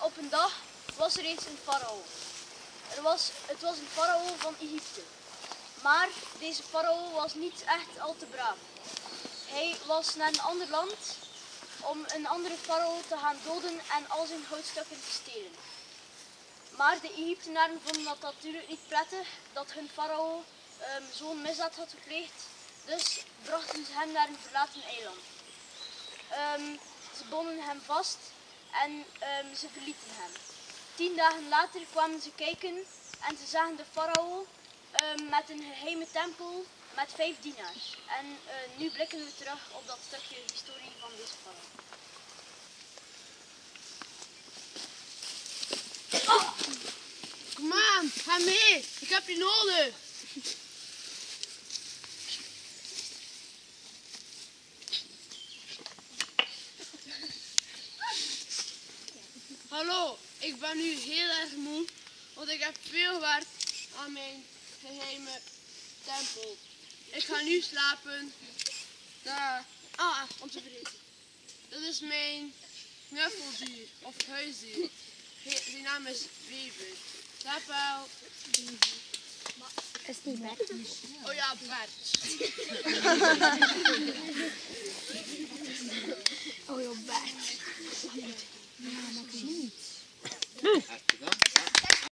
op een dag was er eens een farao. Er was, het was een farao van Egypte. Maar deze farao was niet echt al te braaf. Hij was naar een ander land om een andere farao te gaan doden en al zijn goudstukken te stelen. Maar de Egyptenaren vonden dat natuurlijk niet prettig dat hun farao ehm, zo'n misdaad had gepleegd. Dus brachten ze hem naar een verlaten eiland. Ehm, ze bonden hem vast en ehm, ze verlieten hem. Tien dagen later kwamen ze kijken en ze zagen de farao ehm, met een geheime tempel met vijf dienaars. En eh, nu blikken we terug op dat stukje historie van deze farao. Kom aan, ga mee. Ik heb je nodig. Hallo, ik ben nu heel erg moe, want ik heb veel gewerkt aan mijn geheime tempel. Ik ga nu slapen. Daar. Ah, om te vergeten. Dat is mijn knuffeldier of huisdier. Die naam is Weber. Slaap wel. Is niet Bert? Oh ja, Bert. Hmm.